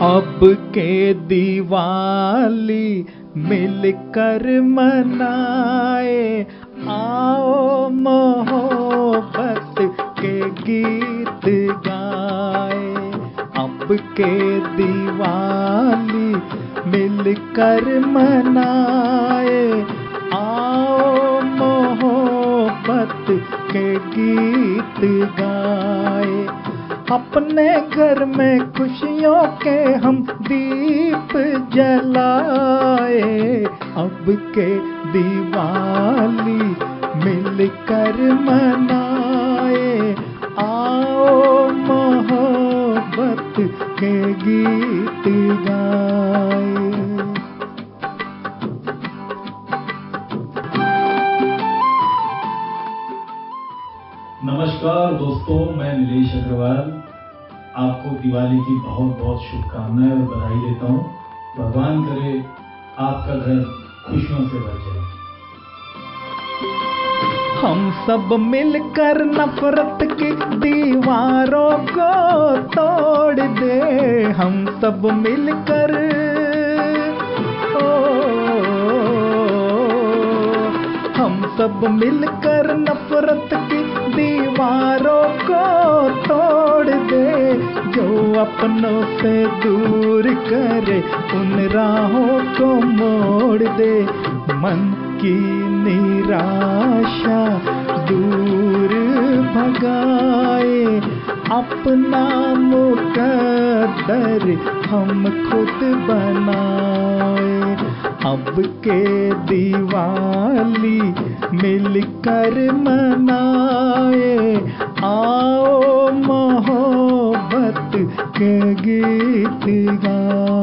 अब के दिवाली मिलकर मनाए, आओ मोहब्बत के गीत गाए। अब के दिवाली मिलकर मनाए, आओ मोहब्बत के गीत गाए। अपने घर में खुशियों के हम दीप जलाए। अब के दिवाली मिलकर मनाए। आओ मोहब्बत के गीत गाए। नमस्कार दोस्तों, मैं नीलेश अग्रवाल। आपको दिवाली की बहुत बहुत शुभकामनाएँ और बधाई देता हूँ। भगवान करे आपका घर खुशियों से भर जाए। हम सब मिलकर नफरत की दीवारों को तोड़ दे। हम सब मिलकर हम सब मिलकर नफरत की जो अपनों से दूर करे, उन राहों को मोड़ दे। मन की निराशा दूर भगाए। अपना मुकद्दर हम खुद बनाए। अब के दिवाली मिलकर मनाए। आओ गीत गाए